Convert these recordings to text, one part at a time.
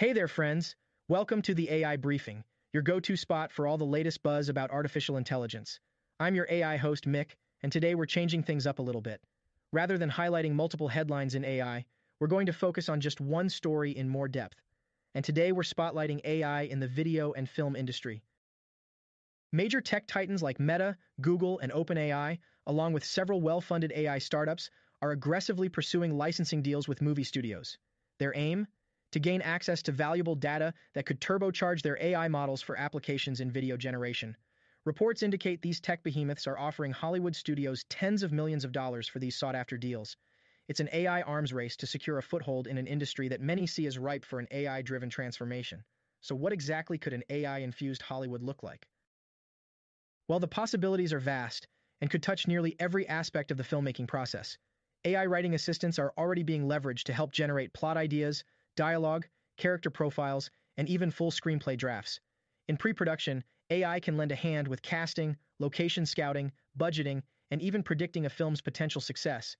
Hey there, friends. Welcome to the AI Briefing, your go-to spot for all the latest buzz about artificial intelligence. I'm your AI host, Mick, and today we're changing things up a little bit. Rather than highlighting multiple headlines in AI, we're going to focus on just one story in more depth. And today we're spotlighting AI in the video and film industry. Major tech titans like Meta, Google, and OpenAI, along with several well-funded AI startups, are aggressively pursuing licensing deals with movie studios. Their aim? To gain access to valuable data that could turbocharge their AI models for applications in video generation. Reports indicate these tech behemoths are offering Hollywood studios tens of millions of dollars for these sought-after deals. It's an AI arms race to secure a foothold in an industry that many see as ripe for an AI-driven transformation. So what exactly could an AI-infused Hollywood look like? While the possibilities are vast and could touch nearly every aspect of the filmmaking process, AI writing assistants are already being leveraged to help generate plot ideas, dialogue, character profiles, and even full screenplay drafts. In pre-production, AI can lend a hand with casting, location scouting, budgeting, and even predicting a film's potential success.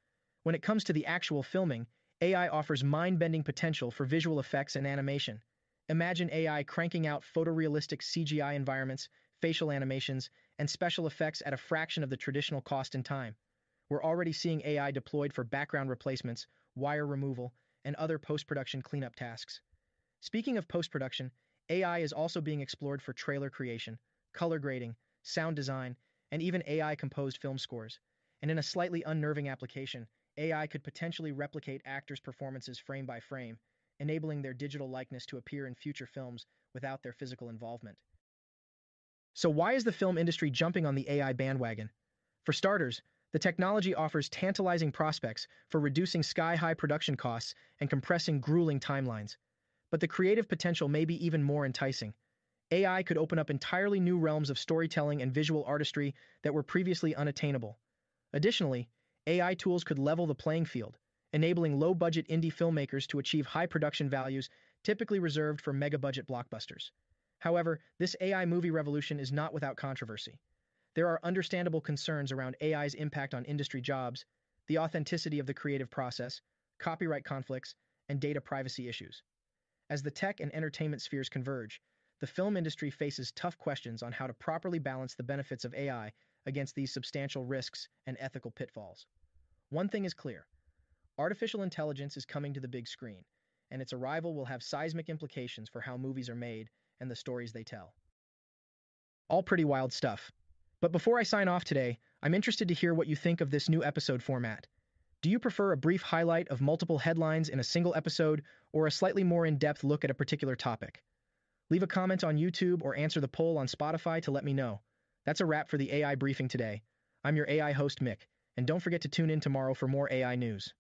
When it comes to the actual filming, AI offers mind-bending potential for visual effects and animation. Imagine AI cranking out photorealistic CGI environments, facial animations, and special effects at a fraction of the traditional cost and time. We're already seeing AI deployed for background replacements, wire removal, and other post-production cleanup tasks. Speaking of post-production, AI is also being explored for trailer creation, color grading, sound design, and even AI-composed film scores. And in a slightly unnerving application, AI could potentially replicate actors' performances frame by frame, enabling their digital likeness to appear in future films without their physical involvement. So why is the film industry jumping on the AI bandwagon? For starters, the technology offers tantalizing prospects for reducing sky-high production costs and compressing grueling timelines. But the creative potential may be even more enticing. AI could open up entirely new realms of storytelling and visual artistry that were previously unattainable. Additionally, AI tools could level the playing field, enabling low-budget indie filmmakers to achieve high production values typically reserved for mega-budget blockbusters. However, this AI movie revolution is not without controversy. There are understandable concerns around AI's impact on industry jobs, the authenticity of the creative process, copyright conflicts, and data privacy issues. As the tech and entertainment spheres converge, the film industry faces tough questions on how to properly balance the benefits of AI against these substantial risks and ethical pitfalls. One thing is clear artificial intelligence is coming to the big screen, and its arrival will have seismic implications for how movies are made and the stories they tell. All pretty wild stuff. But before I sign off today, I'm interested to hear what you think of this new episode format. Do you prefer a brief highlight of multiple headlines in a single episode or a slightly more in-depth look at a particular topic? Leave a comment on YouTube or answer the poll on Spotify to let me know. That's a wrap for the AI briefing today. I'm your AI host, Mick, and don't forget to tune in tomorrow for more AI news.